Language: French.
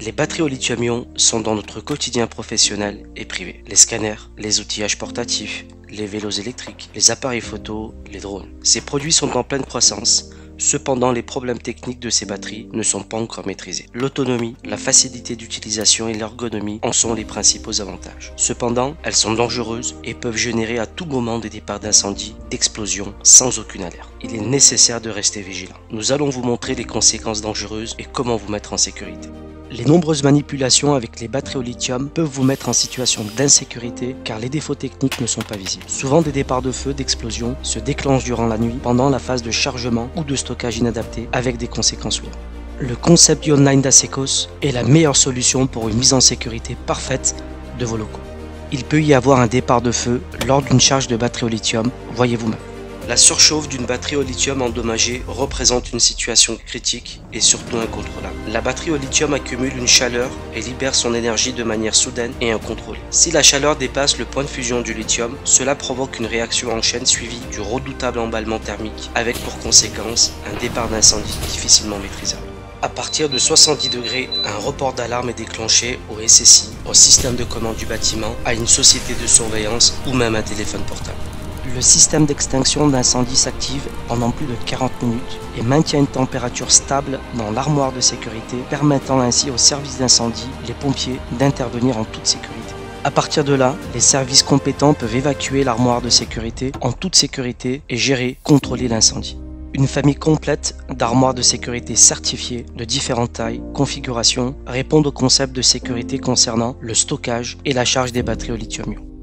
Les batteries au lithium-ion sont dans notre quotidien professionnel et privé. Les scanners, les outillages portatifs, les vélos électriques, les appareils photo, les drones. Ces produits sont en pleine croissance Cependant, les problèmes techniques de ces batteries ne sont pas encore maîtrisés. L'autonomie, la facilité d'utilisation et l'ergonomie en sont les principaux avantages. Cependant, elles sont dangereuses et peuvent générer à tout moment des départs d'incendie, d'explosions, sans aucune alerte. Il est nécessaire de rester vigilant. Nous allons vous montrer les conséquences dangereuses et comment vous mettre en sécurité. Les nombreuses manipulations avec les batteries au lithium peuvent vous mettre en situation d'insécurité car les défauts techniques ne sont pas visibles. Souvent des départs de feu, d'explosion se déclenchent durant la nuit pendant la phase de chargement ou de stockage inadapté avec des conséquences lourdes. Le concept online d'Asecos est la meilleure solution pour une mise en sécurité parfaite de vos locaux. Il peut y avoir un départ de feu lors d'une charge de batterie au lithium, voyez vous-même. La surchauffe d'une batterie au lithium endommagée représente une situation critique et surtout incontrôlable. La batterie au lithium accumule une chaleur et libère son énergie de manière soudaine et incontrôlée. Si la chaleur dépasse le point de fusion du lithium, cela provoque une réaction en chaîne suivie du redoutable emballement thermique avec pour conséquence un départ d'incendie difficilement maîtrisable. À partir de 70 degrés, un report d'alarme est déclenché au SSI, au système de commande du bâtiment, à une société de surveillance ou même un téléphone portable. Le système d'extinction d'incendie s'active pendant plus de 40 minutes et maintient une température stable dans l'armoire de sécurité, permettant ainsi aux services d'incendie, les pompiers, d'intervenir en toute sécurité. À partir de là, les services compétents peuvent évacuer l'armoire de sécurité en toute sécurité et gérer, contrôler l'incendie. Une famille complète d'armoires de sécurité certifiées de différentes tailles, configurations, répondent au concept de sécurité concernant le stockage et la charge des batteries au lithium-ion.